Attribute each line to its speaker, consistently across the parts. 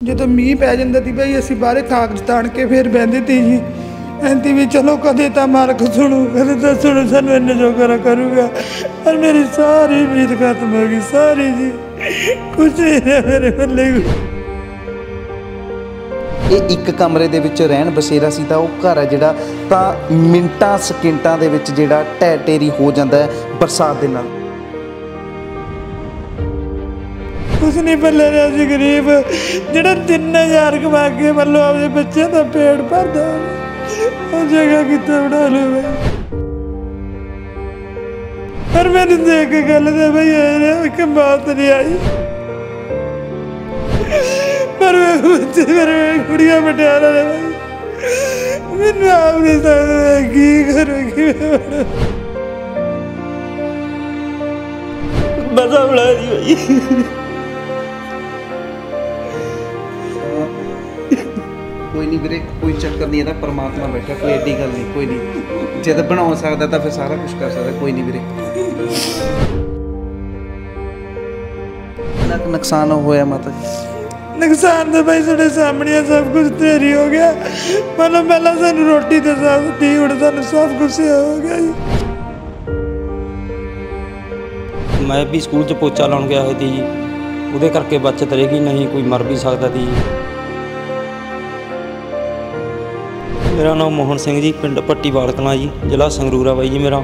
Speaker 1: ਜਦੋਂ ਮੀਂਹ ਪੈ ਜਾਂਦਾ ਸੀ ਬਈ ਅਸੀਂ ਬਾਹਰੇ ਕਾਗਜ਼ ਤਾਣ ਕੇ ਫਿਰ ਬਹਿੰਦੇ ਤੀ ਜੀ। ਐਂਦੀ ਵੀ ਚਲੋ ਕਦੇ ਤਾਂ ਮਾਲਕ ਸੁਣੂ, ਕਦੇ ਤਾਂ ਸੁਣੂ, ਸਾਨੂੰ ਇੰਨੇ ਜੋਗਰਾ ਕਰੂਗਾ। ਪਰ ਮੇਰੀ ਸਾਰੀ ਉਮੀਦ ਖਤਮ ਹੋ ਗਈ, ਸਾਰੀ ਜੀ। ਕੁਝ ਨਹੀਂ ਰਿਹਾ ਮੇਰੇ ਪੱਲੇ
Speaker 2: ਇਹ ਇੱਕ ਕਮਰੇ ਦੇ ਵਿੱਚ ਰਹਿਣ ਬਸੇਰਾ ਸੀ ਤਾਂ ਉਹ ਘਰ ਹੈ ਜਿਹੜਾ ਤਾਂ ਮਿੰਟਾਂ, ਸਕਿੰਟਾਂ ਦੇ ਵਿੱਚ ਜਿਹੜਾ ਢਹਿ ਢੇਰੀ ਹੋ ਜਾਂਦਾ ਹੈ ਬਰਸਾਤ ਦੇ ਨਾਲ।
Speaker 1: ਕੁਝ ਨਹੀਂ ਪੱਲੇ ਰਿਹਾ ਸੀ ਗਰੀਬ। ਜਿਹੜਾ 3000 ਕਮਾ ਕੇ ਮੱਲੋ ਆਪਣੇ ਬੱਚਿਆਂ ਦਾ ਪੇਟ ਭਰਦਾ ਉਹ ਜਗ੍ਹਾ ਕਿੱਥੇ ਬਣਾ ਲਵੇ? ਪਰ ਮੈਨੂੰ ਦੇਖ ਕੇ ਗੱਲ ਤੇ ਬਈ ਇਹ ਇੱਕ ਬਾਤ ਨਹੀਂ ਆਈ। ਪਰ ਮੈਂ ਮੇਰੇ ਕੁੜੀਆਂ ਮਟਿਆਰਾਂ ਨੇ ਬਈ। ਮੈਨੂੰ ਆਪ ਨਹੀਂ ਕੀ ਕਰੂਗੀ ਬਸਾ ਬਣਾ ਦੀ ਬਈ।
Speaker 2: ਕੋਈ ਨਹੀਂ ਵੀਰੇ ਕੋਈ ਚੱਕਰ ਨਹੀਂ ਇਹਦਾ ਪਰਮਾਤਮਾ ਬੈਠਾ ਕੋਈ ਐਡੀ ਗੱਲ ਨਹੀਂ ਕੋਈ ਨਹੀਂ। ਜੇ ਤਾਂ ਬਣਾ ਸਕਦਾ ਤਾਂ ਫਿਰ ਸਾਰਾ ਕੁਝ ਕਰ ਸਕਦਾ ਕੋਈ ਨਹੀਂ ਵੀਰੇ। ਕਿੰਨਾ ਕੁ ਨੁਕਸਾਨ ਹੋਇਆ ਮਾਤਾ ਜੀ?
Speaker 1: ਨੁਕਸਾਨ ਤਾਂ ਭਾਈ ਸਾਡੇ ਸਾਹਮਣੇ ਆ, ਸਭ ਕੁਝ ਤੇਰੀ ਹੋ ਗਿਆ। ਮਤਲਬ ਪਹਿਲਾਂ ਸਾਨੂੰ ਰੋਟੀ ਤੇ ਸਭ ਦੀ ਹੁਣ ਸਾਨੂੰ ਸਭ ਕੁਝ ਹੋ ਗਿਆ ਜੀ।
Speaker 3: ਮੈਂ ਵੀ ਸਕੂਲ 'ਚ ਪੋਚਾ ਲਾਉਣ ਗਿਆ ਹੋਇਆ ਸੀ ਜੀ। ਉਹਦੇ ਕਰਕੇ ਬਚਤ ਰਹਿ ਗਈ ਨਹੀਂ ਕੋਈ ਮਰ ਵੀ ਸਕਦਾ ਸੀ ਮੇਰਾ ਨਾਮ ਮੋਹਨ ਸਿੰਘ ਜੀ ਪਿੰਡ ਪੱਟੀਵਾਲ ਕਲਾਂ ਜੀ ਜ਼ਿਲ੍ਹਾ ਸੰਗਰੂਰ ਆ ਬਾਈ ਜੀ ਮੇਰਾ।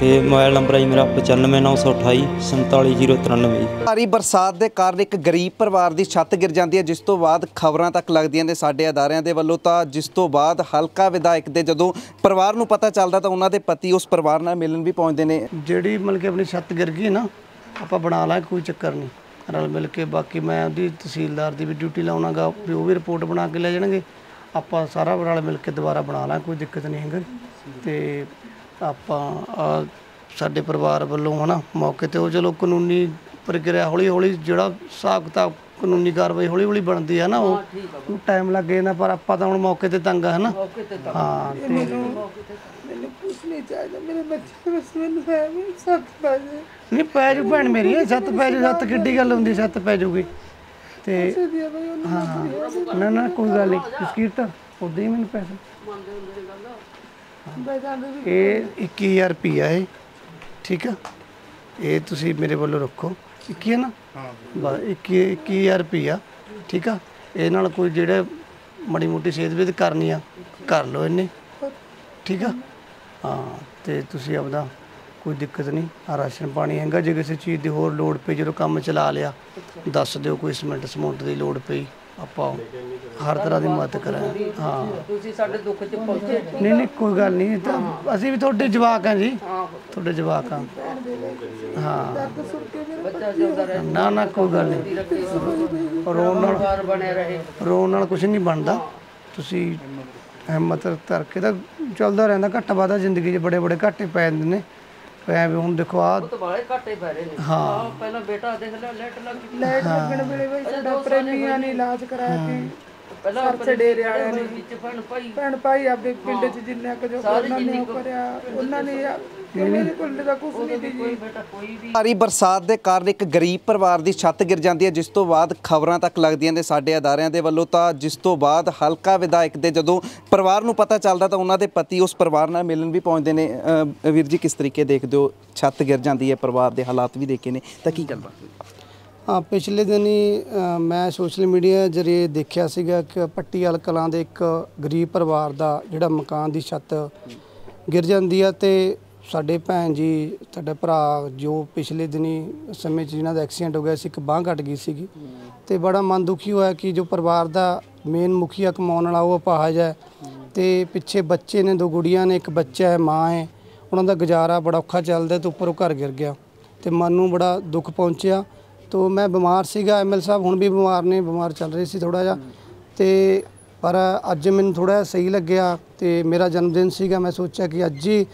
Speaker 3: ਤੇ ਮੋਬਾਈਲ ਨੰਬਰ ਹੈ ਜੀ ਮੇਰਾ 95928 47093 ਜੀ।
Speaker 2: ਭਾਰੀ ਬਰਸਾਤ ਦੇ ਕਾਰਨ ਇੱਕ ਗਰੀਬ ਪਰਿਵਾਰ ਦੀ ਛੱਤ ਗਿਰ ਜਾਂਦੀ ਹੈ ਜਿਸ ਤੋਂ ਬਾਅਦ ਖਬਰਾਂ ਤੱਕ ਲੱਗਦੀਆਂ ਨੇ ਸਾਡੇ ਅਦਾਰਿਆਂ ਦੇ ਵੱਲੋਂ ਤਾਂ ਜਿਸ ਤੋਂ ਬਾਅਦ ਹਲਕਾ ਵਿਧਾਇਕ ਦੇ ਜਦੋਂ ਪਰਿਵਾਰ ਨੂੰ ਪਤਾ ਚੱਲਦਾ ਤਾਂ ਉਹਨਾਂ ਦੇ ਪਤੀ ਉਸ ਪਰਿਵਾਰ ਨਾਲ ਮਿਲਣ ਵੀ ਪਹੁੰਚਦੇ ਨੇ।
Speaker 4: ਜਿਹੜੀ ਮਤਲਬ ਕਿ ਆਪਣੀ ਛੱਤ ਗਿਰ ਗਈ ਨਾ ਆਪਾਂ ਬਣਾ ਲਾਂਗੇ ਕੋਈ ਚੱਕਰ ਨਹੀਂ। ਰਲ ਮਿਲ ਕੇ ਬਾਕੀ ਮੈਂ ਉਹਦੀ ਤਹਿਸੀਲਦਾਰ ਦੀ ਵੀ ਡਿਊਟੀ ਲਾਉਣਾਗਾ ਵੀ ਉਹ ਵੀ ਰਿਪੋਰਟ ਬਣਾ ਕੇ ਲੈ ਜਾਣਗੇ। ਆਪਾਂ ਸਾਰਾ ਰਲ ਮਿਲ ਕੇ ਦੁਬਾਰਾ ਬਣਾ ਲਾਂਗੇ ਕੋਈ ਦਿੱਕਤ ਨਹੀਂ ਹੈਗੀ। ਤੇ ਆਪਾਂ ਸਾਡੇ ਪਰਿਵਾਰ ਵੱਲੋਂ ਹਨਾ ਮੌਕੇ ਤੇ ਉਹ ਚਲੋ ਕਾਨੂੰਨੀ ਪ੍ਰਕਿਰਿਆ ਹੌਲੀ ਹੌਲੀ ਜਿਹੜਾ ਹਿਸਾਬ ਕਿਤਾਬ ਕਾਨੂੰਨੀ ਕਾਰਵਾਈ ਹੌਲੀ ਹੌਲੀ ਬਣਦੀ ਹੈ ਨਾ ਉਹ ਟਾਈਮ ਲੱਗ ਜਾਂਦਾ ਪਰ ਆਪਾਂ ਤਾਂ ਹੁਣ ਮੌਕੇ ਤੇ ਤੰਗ ਆ ਹਨਾ। ਹਾਂ ਤੇ
Speaker 1: ਮੈਨੂੰ ਕੁਝ ਨਹੀਂ ਚਾਹੀਦਾ ਮੇਰੇ ਬੱਚੇ ਬਸ ਮੈਨੂੰ ਹੈ ਵੀ ਸੱਤ ਵਜੇ
Speaker 4: ਨਹੀਂ ਪੈ ਜੂ ਭੈਣ ਮੇਰੀ ਛੱਤ ਪੈ ਜੂ ਛੱਤ ਕਿੱਡੀ ਗੱਲ ਹੁੰਦੀ ਛੱਤ ਪੈ ਜੂਗੀ। ਤੇ ਹਾਂ। ਨਾ ਨਾ ਕੋਈ ਗੱਲ ਨਹੀਂ। ਸਕਿਰਟ ਉਦੋਂ ਹੀ ਮੈਨੂੰ ਪੈਸੇ। ਇਹ 21000 ਰੁਪਿਆ ਹੈ ਠੀਕ ਆ? ਇਹ ਤੁਸੀਂ ਮੇਰੇ ਵੱਲੋਂ ਰੱਖੋ। 21 ਹੈ ਨਾ? ਹਾਂ। ਬਸ 21 21000 ਰੁਪਿਆ ਠੀਕ ਆ? ਇਹ ਨਾਲ ਕੋਈ ਜਿਹੜੇ ਮੜੀ ਮੋਟੀ ਸਿਹਤ ਵੀ ਕਰਨੀ ਆ ਕਰ ਲਓ ਇਹਨੇ। ਠੀਕ ਆ? ਹਾਂ ਤੇ ਤੁਸੀਂ ਆਪਦਾ ਕੋਈ ਦਿੱਕਤ ਨਹੀਂ ਆ ਰਾਸ਼ਨ ਪਾਣੀ ਹੈਗਾ ਜੇ ਕਿਸੇ ਚੀਜ਼ ਦੀ ਹੋਰ ਲੋੜ ਪਈ ਜਦੋਂ ਕੰਮ ਚਲਾ ਲਿਆ ਦੱਸ ਦਿਓ ਕੋਈ ਸਿਮੈਂਟ ਸਮੁੰਟ ਦੀ ਲੋੜ ਪਈ ਆਪਾਂ ਹਰ ਤਰ੍ਹਾਂ ਦੀ ਮਦਦ ਕਰਾਂਗੇ। ਹਾਂ।
Speaker 5: ਤੁਸੀਂ ਸਾਡੇ ਦੁੱਖ 'ਚ ਪਹੁੰਚੇ
Speaker 4: ਨਹੀਂ ਨਹੀਂ ਕੋਈ ਗੱਲ ਨਹੀਂ ਤਾਂ ਅਸੀਂ ਵੀ ਤੁਹਾਡੇ ਜਵਾਕ ਹਾਂ ਜੀ। ਤੁਹਾਡੇ ਜਵਾਕ ਹਾਂ। ਹਾਂ। ਨਾ ਨਾ ਕੋਈ ਗੱਲ ਨਹੀਂ। ਰੋਣ ਨਾਲ ਰੋਣ ਨਾਲ ਕੁਝ ਨਹੀਂ ਬਣਦਾ। ਤੁਸੀਂ ਹਿੰਮਤ ਕਰਕੇ ਤਾਂ ਚੱਲਦਾ ਰਹਿੰਦਾ। ਘੱਟ ਵਾਧਾ ਜ਼ਿੰਦਗੀ 'ਚ ਬੜੇ ਬੜੇ ਘਾਟੇ ਪੈ ਜਾਂਦੇ ਨੇ। ਐ ਵੀ ਹੁਣ ਦੇਖੋ ਆ
Speaker 5: ਉਹ ਤਾਂ ਬਾਲੇ ਘਾਟੇ ਪੈ ਰਹੇ ਨੇ।
Speaker 4: ਹਾਂ।
Speaker 5: ਪਹਿਲਾਂ ਬੇਟਾ ਦੇਖ ਲੈ ਲੈਟ ਲੱਗ ਗਈ।
Speaker 1: ਲਾਈਟ ਲੱਗਣ ਵੇਲੇ ਬਈ ਸਾਡਾ ਪ੍ਰੇਮੀਆਂ ਨੇ। ਇਲਾਜ ਕਰਾ ਕੇ
Speaker 5: ਪਹਿਲਾਂ
Speaker 1: ਸਰਸੇ ਡੇਰੇ ਵਾਲਿਆਂ ਨੇ।
Speaker 5: ਵਿੱਚ ਭੈਣ ਭਾਈ
Speaker 1: ਭੈਣ ਭਾਈ ਆਪਦੇ ਪਿੰਡ 'ਚ ਜਿੰਨਾ ਕੁ ਜੋ ਉਹਨਾਂ ਨੇ ਉਹ ਕਰਿਆ ਉਹਨਾਂ ਨੇ ਕਿ ਮੇਰੇ ਕੋਲ ਤਾਂ ਕੁਝ ਨਹੀਂ ਦੀ ਜੀ।
Speaker 5: ਬੇਟਾ ਕੋਈ ਵੀ
Speaker 2: ਭਾਰੀ ਬਰਸਾਤ ਦੇ ਕਾਰਨ ਇੱਕ ਗਰੀਬ ਪਰਿਵਾਰ ਦੀ ਛੱਤ ਗਿਰ ਜਾਂਦੀ ਹੈ ਜਿਸ ਤੋਂ ਬਾਅਦ ਖਬਰਾਂ ਤੱਕ ਲੱਗਦੀਆਂ ਨੇ ਸਾਡੇ ਅਦਾਰਿਆਂ ਦੇ ਵੱਲੋਂ ਤਾਂ ਜਿਸ ਤੋਂ ਬਾਅਦ ਹਲਕਾ ਵਿਧਾਇਕ ਦੇ ਜਦੋਂ ਪਰਿਵਾਰ ਨੂੰ ਪਤਾ ਚੱਲਦਾ ਤਾਂ ਉਹਨਾਂ ਦੇ ਪਤੀ ਉਸ ਪਰਿਵਾਰ ਨਾਲ ਮਿਲਣ ਵੀ ਪਹੁੰਚਦੇ ਨੇ। ਵੀਰ ਜੀ ਕਿਸ ਤਰੀਕੇ ਦੇਖਦੇ ਹੋ? ਛੱਤ ਗਿਰ ਜਾਂਦੀ ਹੈ ਪਰਿਵਾਰ ਦੇ ਹਾਲਾਤ ਵੀ ਦੇਖੇ ਨੇ। ਤਾਂ ਕੀ ਗੱਲਬਾਤ
Speaker 4: ਪਿਛਲੇ ਦਿਨੀ ਮੈਂ ਸੋਸ਼ਲ ਮੀਡੀਆ ਜਰੀਏ ਦੇਖਿਆ ਸੀਗਾ ਕਿ ਪੱਟੀਵਾਲ ਕਲਾਂ ਦੇ ਇੱਕ ਗਰੀਬ ਪਰਿਵਾਰ ਦਾ ਜਿਹੜਾ ਮਕਾਨ ਦੀ ਛੱਤ ਗਿਰ ਜਾਂਦੀ ਆ ਤੇ ਸਾਡੇ ਭੈਣ ਜੀ ਸਾਡਾ ਭਰਾ ਜੋ ਪਿਛਲੇ ਦਿਨੀ ਸਮੇਂ 'ਚ ਜਿਨ੍ਹਾਂ ਦਾ ਐਕਸੀਡੈਂਟ ਹੋ ਗਿਆ ਸੀ, ਇੱਕ ਬਾਂਹ ਕੱਟ ਗਈ ਸੀਗੀ ਤੇ ਬੜਾ ਮਨ ਦੁਖੀ ਹੋਇਆ ਕਿ ਜੋ ਪਰਿਵਾਰ ਦਾ ਮੇਨ ਮੁਖੀਆ ਕਮਾਉਣ ਵਾਲਾ ਉਹ ਅਪਾਹਜ ਹੈ ਤੇ ਪਿੱਛੇ ਬੱਚੇ ਨੇ, ਦੋ ਗੁੜੀਆਂ ਨੇ, ਇੱਕ ਬੱਚਾ ਹੈ, ਮਾਂ ਹੈ, ਉਹਨਾਂ ਦਾ ਗੁਜ਼ਾਰਾ ਬੜਾ ਔਖਾ ਚੱਲਦਾ ਤੇ ਉਹ ਘਰ ਗਿਰ ਗਿਆ ਤੇ ਮਨ ਨੂੰ ਬੜਾ ਦੁੱਖ ਪਹੁੰਚਿਆ। ਤੋ ਮੈਂ ਬਿਮਾਰ ਸੀਗਾ ਐਮਐਲ ਸਾਹਿਬ ਹੁਣ ਵੀ ਬਿਮਾਰ ਨੇ, ਬਿਮਾਰ ਚੱਲ ਰਹੇ ਸੀ ਥੋੜਾ ਜਿਹਾ। ਤੇ ਪਰ ਅੱਜ ਮੈਨੂੰ ਥੋੜਾ ਸਹੀ ਲੱਗਿਆ ਤੇ ਮੇਰਾ ਜਨਮ ਦਿਨ ਸੀਗਾ। ਮੈਂ ਸੋਚਿਆ ਕਿ ਅੱਜ ਹੀ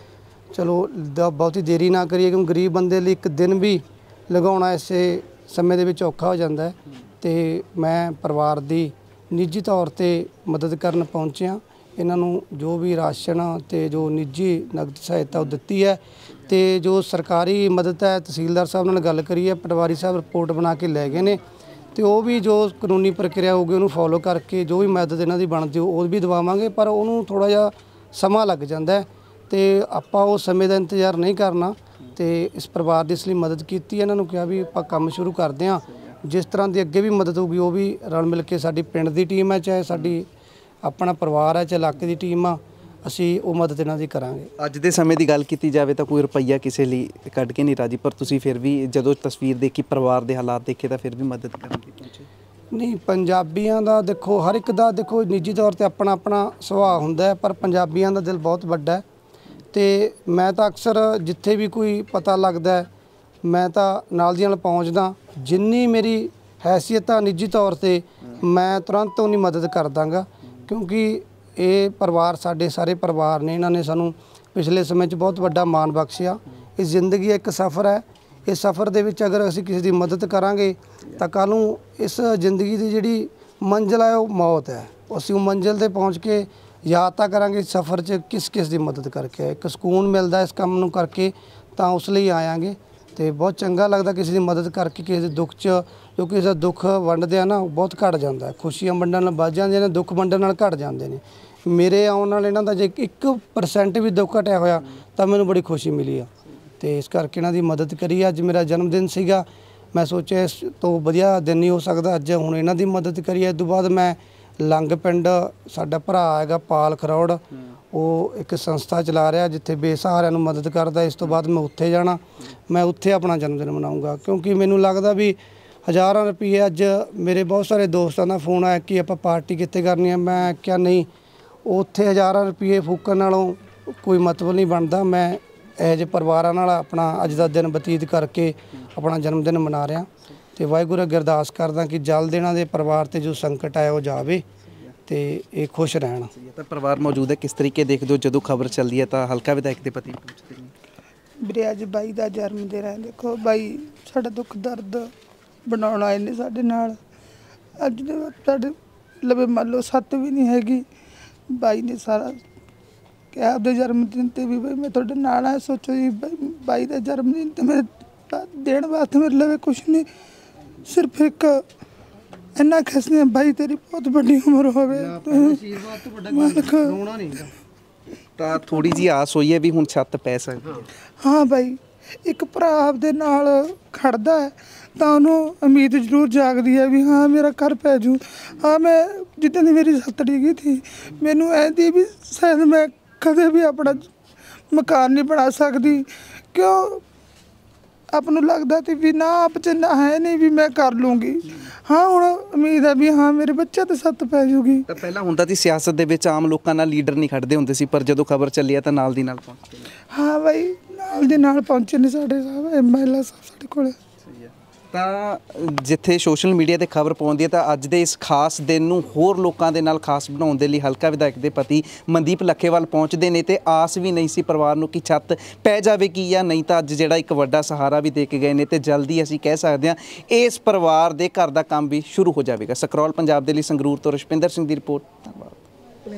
Speaker 4: ਚਲੋ ਬਹੁਤੀ ਦੇਰੀ ਨਾ ਕਰੀਏ ਕਿਉਂਕਿ ਗਰੀਬ ਬੰਦੇ ਲਈ ਇੱਕ ਦਿਨ ਵੀ ਲਗਾਉਣਾ ਇਸੇ ਸਮੇਂ ਦੇ ਵਿੱਚ ਔਖਾ ਹੋ ਜਾਂਦਾ ਹੈ। ਤੇ ਮੈਂ ਪਰਿਵਾਰ ਦੀ ਨਿੱਜੀ ਤੌਰ ਤੇ ਮਦਦ ਕਰਨ ਪਹੁੰਚਿਆ। ਇਹਨਾਂ ਨੂੰ ਜੋ ਵੀ ਰਾਸ਼ਨ ਤੇ ਜੋ ਨਿੱਜੀ ਨਗਦ ਸਹਾਇਤਾ ਉਹ ਦਿੱਤੀ ਹੈ ਤੇ ਜੋ ਸਰਕਾਰੀ ਮਦਦ ਹੈ, ਤਹਿਸੀਲਦਾਰ ਸਾਹਿਬ ਨਾਲ ਗੱਲ ਕਰੀ ਹੈ, ਪਟਵਾਰੀ ਸਾਹਿਬ ਰਿਪੋਰਟ ਬਣਾ ਕੇ ਲੈ ਗਏ ਨੇ ਤੇ ਉਹ ਵੀ ਜੋ ਕਾਨੂੰਨੀ ਪ੍ਰਕਿਰਿਆ ਹੋਊਗੀ ਉਹਨੂੰ ਫੋਲੋ ਕਰਕੇ ਜੋ ਵੀ ਮਦਦ ਇਹਨਾਂ ਦੀ ਬਣਦੀ ਉਹ ਵੀ ਦਵਾਵਾਂਗੇ, ਪਰ ਉਹਨੂੰ ਥੋੜਾ ਜਿਹਾ ਸਮਾਂ ਲੱਗ ਜਾਂਦਾ ਹੈ ਤੇ ਆਪਾਂ ਉਹ ਸਮੇਂ ਦਾ ਇੰਤਜ਼ਾਰ ਨਹੀਂ ਕਰਨਾ ਤੇ ਇਸ ਪਰਿਵਾਰ ਦੀ ਇਸ ਲਈ ਮਦਦ ਕੀਤੀ ਇਹਨਾਂ ਨੂੰ ਕਿਹਾ ਵੀ ਆਪਾਂ ਕੰਮ ਸ਼ੁਰੂ ਕਰਦੇ ਹਾਂ। ਜਿਸ ਤਰ੍ਹਾਂ ਦੀ ਅੱਗੇ ਵੀ ਮਦਦ ਹੋਊਗੀ, ਉਹ ਵੀ ਰਲ ਮਿਲ ਕੇ ਸਾਡੀ ਪਿੰਡ ਦੀ ਟੀਮ ਹੈ, ਚਾਹੇ ਸਾਡੀ ਆਪਣਾ ਪਰਿਵਾਰ ਹੈ ਚਾਹੇ ਇਲਾਕੇ ਦੀ ਟੀਮ ਆ ਅਸੀਂ ਉਹ ਮਦਦ ਇਹਨਾਂ ਦੀ ਕਰਾਂਗੇ।
Speaker 2: ਅੱਜ ਦੇ ਸਮੇਂ ਦੀ ਗੱਲ ਕੀਤੀ ਜਾਵੇ ਤਾਂ ਕੋਈ ਰੁਪਈਆ ਕਿਸੇ ਲਈ ਕੱਢ ਕੇ ਨਹੀਂ ਰਾਜੀ ਪਰ ਤੁਸੀਂ ਫਿਰ ਵੀ ਜਦੋਂ ਤਸਵੀਰ ਦੇਖੀ ਪਰਿਵਾਰ ਦੇ ਹਾਲਾਤ ਦੇਖੇ ਤਾਂ ਫਿਰ ਵੀ ਮਦਦ ਕਰਨ ਲਈ ਪਹੁੰਚੇ
Speaker 4: ਨਹੀਂ ਪੰਜਾਬੀਆਂ ਦਾ ਦੇਖੋ ਹਰ ਇੱਕ ਦਾ ਦੇਖੋ ਨਿੱਜੀ ਤੌਰ ਤੇ ਆਪਣਾ ਆਪਣਾ ਸੁਭਾਅ ਹੁੰਦਾ ਹੈ ਪਰ ਪੰਜਾਬੀਆਂ ਦਾ ਦਿਲ ਬਹੁਤ ਵੱਡਾ ਹੈ। ਤੇ ਮੈਂ ਤਾਂ ਅਕਸਰ ਜਿੱਥੇ ਵੀ ਕੋਈ ਪਤਾ ਲੱਗਦਾ ਮੈਂ ਤਾਂ ਨਾਲ ਦੀ ਨਾਲ ਪਹੁੰਚਦਾ ਜਿੰਨੀ ਮੇਰੀ ਹੈਸੀਅਤ ਆ ਨਿੱਜੀ ਤੌਰ ਤੇ ਮੈਂ ਤੁਰੰਤ ਉਹਨੀ ਮਦਦ ਕਰ ਦਾਂਗਾ ਕਿਉਂਕਿ ਇਹ ਪਰਿਵਾਰ, ਸਾਡੇ ਸਾਰੇ ਪਰਿਵਾਰ ਨੇ, ਇਹਨਾਂ ਨੇ ਸਾਨੂੰ ਪਿਛਲੇ ਸਮੇਂ 'ਚ ਬਹੁਤ ਵੱਡਾ ਮਾਣ ਬਖਸ਼ਿਆ। ਇਹ ਜ਼ਿੰਦਗੀ ਇੱਕ ਸਫ਼ਰ ਹੈ। ਇਸ ਸਫ਼ਰ ਦੇ ਵਿੱਚ ਅਗਰ ਅਸੀਂ ਕਿਸੇ ਦੀ ਮਦਦ ਕਰਾਂਗੇ, ਤਾਂ ਕੱਲ੍ਹ ਨੂੰ ਇਸ ਜ਼ਿੰਦਗੀ ਦੀ ਜਿਹੜੀ ਮੰਜ਼ਿਲ ਹੈ, ਉਹ ਮੌਤ ਹੈ। ਅਸੀਂ ਉਹ ਮੰਜ਼ਿਲ ਤੇ ਪਹੁੰਚ ਕੇ ਯਾਦ ਤਾਂ ਕਰਾਂਗੇ, ਇਸ ਸਫ਼ਰ 'ਚ ਕਿਸ ਕਿਸ ਦੀ ਮਦਦ ਕਰਕੇ। ਇੱਕ ਸਕੂਨ ਮਿਲਦਾ ਇਸ ਕੰਮ ਨੂੰ ਕਰਕੇ, ਤਾਂ ਉਸ ਲਈ ਆਇਆਂਗੇ। ਤੇ ਬਹੁਤ ਚੰਗਾ ਲੱਗਦਾ ਕਿਸੇ ਦੀ ਮਦਦ ਕਰਕੇ, ਕਿਸੇ ਦੇ ਦੁੱਖ 'ਚ, ਜੋ ਕਿਸੇ ਦਾ ਦੁੱਖ ਵੰਡਦੇ ਆ ਨਾ, ਉਹ ਬਹੁਤ ਘਟ ਜਾਂਦਾ ਹੈ। ਖੁਸ਼ੀਆਂ ਵੰਡਣ ਨਾਲ ਵੱਧ ਜਾਂਦੀਆਂ ਨੇ, ਦੁੱਖ ਵੰਡਣ ਨਾਲ ਘਟ ਜਾਂਦੇ ਨੇ। ਮੇਰੇ ਆਉਣ ਨਾਲ ਇਹਨਾਂ ਦਾ ਜੇ 1% ਵੀ ਦੁੱਖ ਘਟਿਆ ਹੋਇਆ, ਤਾਂ ਮੈਨੂੰ ਬੜੀ ਖੁਸ਼ੀ ਮਿਲੀ ਆ। ਤੇ ਇਸ ਕਰਕੇ ਇਹਨਾਂ ਦੀ ਮਦਦ ਕਰੀ। ਅੱਜ ਮੇਰਾ ਜਨਮ ਦਿਨ ਸੀਗਾ। ਮੈਂ ਸੋਚਿਆ ਇਸ ਤੋਂ ਵਧੀਆ ਦਿਨ ਨਹੀਂ ਹੋ ਸਕਦਾ। ਅੱਜ ਹੁਣ ਇਹਨਾਂ ਦੀ ਮਦਦ ਕਰੀ। ਇਸ ਤੋਂ ਬਾਅਦ ਮੈਂ ਲੰਗ ਪਿੰਡ, ਸਾਡਾ ਭਰਾ ਹੈਗਾ ਪਾਲ ਖਰੌੜ। ਉਹ ਇੱਕ ਸੰਸਥਾ ਚਲਾ ਰਿਹਾ ਜਿੱਥੇ ਬੇਸਹਾਰਿਆਂ ਨੂੰ ਮਦਦ ਕਰਦਾ। ਇਸ ਤੋਂ ਬਾਅਦ ਮੈਂ ਉੱਥੇ ਜਾਣਾ। ਮੈਂ ਉੱਥੇ ਆਪਣਾ ਜਨਮ ਦਿਨ ਮਨਾਉਂਗਾ ਕਿਉਂਕਿ ਮੈਨੂੰ ਲੱਗਦਾ ਵੀ ਹਜ਼ਾਰਾਂ ਰੁਪਏ ਅੱਜ ਮੇਰੇ ਬਹੁਤ ਸਾਰੇ ਦੋਸਤਾਂ ਦਾ ਫੋਨ ਆਇਆ ਕਿ ਆਪਾਂ ਪਾਰਟੀ ਕਿੱਥੇ ਕਰਨੀ ਹੈ। ਮੈਂ ਕਿਹਾ, ਨਹੀਂ, ਉੱਥੇ ਹਜ਼ਾਰਾਂ ਰੁਪਏ ਫੂਕਣ ਨਾਲੋਂ ਕੋਈ ਮਤਲਬ ਨਹੀਂ ਬਣਦਾ। ਮੈਂ ਇਹੋ ਜਿਹੇ ਪਰਿਵਾਰਾਂ ਨਾਲ ਆਪਣਾ ਅੱਜ ਦਾ ਦਿਨ ਬਤੀਤ ਕਰਕੇ ਆਪਣਾ ਜਨਮ ਦਿਨ ਮਨਾ ਰਿਹਾ। ਤੇ ਵਾਹਿਗੁਰੂ ਅੱਗੇ ਅਰਦਾਸ ਕਰਦਾ ਕਿ ਜਲਦ ਇਹਨਾਂ ਦੇ ਪਰਿਵਾਰ ਤੇ ਜੋ ਸੰਕਟ ਆਇਆ ਉਹ ਜਾਵੇ ਤੇ ਇਹ ਖੁਸ਼ ਰਹਿਣ।
Speaker 2: ਤਾਂ ਪਰਿਵਾਰ ਮੌਜੂਦ ਹੈ ਕਿਸ ਤਰੀਕੇ ਦੇਖਦੇ ਹੋ? ਜਦੋਂ ਖਬਰ ਚੱਲਦੀ ਹੈ ਤਾਂ ਹਲਕਾ ਵਿਧਾਇਕ ਦੇ ਪਤੀ ਪਹੁੰਚਦੇ ਨੇ।
Speaker 1: ਵੀਰੇ ਅੱਜ ਬਾਈ ਦਾ ਜਨਮ ਦਿਨ ਹੈ। ਦੇਖੋ ਬਾਈ ਸਾਡਾ ਦੁੱਖ ਦਰਦ ਬਣਾਉਣ ਆਏ ਨੇ ਸਾਡੇ ਨਾਲ। ਅੱਜ ਦੇ ਵਕਤ ਸਾਡੇ ਲਵੇ ਮੰਨ ਲਓ ਸੱਤ ਵੀ ਨਹੀਂ ਹੈਗੀ। ਬਾਈ ਨੇ ਸਾਰਾ ਕਿਹਾ ਆਪਦੇ ਜਨਮ ਦਿਨ ਤੇ ਵੀ ਬਈ ਮੈਂ ਤੁਹਾਡੇ ਨਾਲ ਆ ਸੋਚੋ ਜੀ ਬਾਈ- ਦਾ ਜਨਮ ਦਿਨ ਤੇ ਮੇਰੇ ਦੇਣ ਵਾਸਤੇ ਮੇਰੇ ਲਵੇ ਕੁਛ ਨਹੀਂ। ਸਿਰਫ ਇੱਕ ਇੰਨਾ ਖਸਨੇ ਬਾਈ ਤੇਰੀ ਬਹੁਤ ਵੱਡੀ ਉਮਰ ਹੋਵੇ।
Speaker 4: ਆਸ਼ੀਰਵਾਦ ਤੋਂ ਵੱਡਾ
Speaker 1: ਮਾਲਕ।
Speaker 4: ਰੋਣਾ ਨਹੀਂ
Speaker 2: ਤਾਂ ਥੋੜੀ ਜੀ ਆਸ ਹੋਈ ਹੈ ਵੀ ਹੁਣ ਛੱਤ ਪੈ ਸਕਦੀ
Speaker 1: ਹੈ। ਬਾਈ ਇੱਕ ਭਰਾ ਆਪਦੇ ਨਾਲ ਖੜਦਾ ਹੈ ਤਾਂ ਉਹਨੂੰ ਉਮੀਦ ਜ਼ਰੂਰ ਜਾਗਦੀ ਹੈ ਵੀ ਹਾਂ ਮੇਰਾ ਘਰ ਪੈ ਜੂ। ਹਾਂ ਮੈਂ ਜਿੱਦਾਂ ਦੀ ਮੇਰੀ ਸੱਤ ਡਿੱਗੀ ਥੀ ਮੈਨੂੰ ਐਂਦੀ ਵੀ ਸ਼ਾਇਦ ਮੈਂ ਕਦੇ ਵੀ ਆਪਣਾ ਮਕਾਨ ਨਹੀਂ ਬਣਾ ਸਕਦੀ। ਕਿਉਂ? ਆਪ ਨੂੰ ਲੱਗਦਾ ਤੇ ਵੀ ਨਾ ਆਪ ਚ ਨਾ ਹੈ ਨਹੀਂ ਵੀ ਮੈਂ ਕਰ ਲੂੰਗੀ। ਹਾਂ ਹੁਣ ਉਮੀਦ ਹੈ ਵੀ ਹਾਂ ਮੇਰੇ ਬੱਚੇ ਤੇ ਸੱਤ ਪੈ ਜੂਗੀ।
Speaker 2: ਤਾਂ ਪਹਿਲਾਂ ਹੁੰਦਾ ਸੀ ਸਿਆਸਤ ਦੇ ਵਿੱਚ ਆਮ ਲੋਕਾਂ ਨਾਲ ਲੀਡਰ ਨਹੀਂ ਖੜਦੇ ਹੁੰਦੇ ਸੀ ਪਰ ਜਦੋਂ ਖਬਰ ਚੱਲੀ ਹੈ ਤਾਂ ਨਾਲ ਦੀ ਨਾਲ ਪਹੁੰਚਦੇ ਨੇ।
Speaker 1: ਹਾਂ ਬਾਈ ਨਾਲ ਦੇ ਨਾਲ ਪਹੁੰਚੇ ਨੇ ਸਾਡੇ ਸਾਹਿਬ ਐਮਐਲਏ ਸਾਹਿਬ ਸਾਡੇ ਕੋਲੇ।
Speaker 2: ਤਾਂ ਜਿੱਥੇ ਸੋਸ਼ਲ ਮੀਡੀਆ ਤੇ ਖਬਰ ਪਹੁੰਚਦੀ ਹੈ ਤਾਂ ਅੱਜ ਦੇ ਇਸ ਖਾਸ ਦਿਨ ਨੂੰ ਹੋਰ ਲੋਕਾਂ ਦੇ ਨਾਲ ਖਾਸ ਬਣਾਉਣ ਦੇ ਲਈ ਹਲਕਾ ਵਿਧਾਇਕ ਦੇ ਪਤੀ ਮਨਦੀਪ ਲੱਖੇਵਾਲ ਪਹੁੰਚਦੇ ਨੇ ਤੇ ਆਸ ਵੀ ਨਹੀਂ ਸੀ ਪਰਿਵਾਰ ਨੂੰ ਕਿ ਛੱਤ ਪੈ ਜਾਵੇਗੀ ਜਾਂ ਨਹੀਂ ਤਾਂ ਅੱਜ ਜਿਹੜਾ ਇੱਕ ਵੱਡਾ ਸਹਾਰਾ ਵੀ ਦੇ ਕੇ ਗਏ ਨੇ ਤੇ ਜਲਦੀ ਅਸੀਂ ਕਹਿ ਸਕਦੇ ਹਾਂ ਇਸ ਪਰਿਵਾਰ ਦੇ ਘਰ ਦਾ ਕੰਮ ਵੀ ਸ਼ੁਰੂ ਹੋ ਜਾਵੇਗਾ। ਸਕਰੋਲ ਪੰਜਾਬ ਦੇ ਲਈ ਸੰਗਰੂਰ ਤੋਂ ਰਸ਼ਪਿੰਦਰ ਸਿੰਘ ਦੀ ਰਿਪੋਰਟ, ਧੰਨਵਾਦ।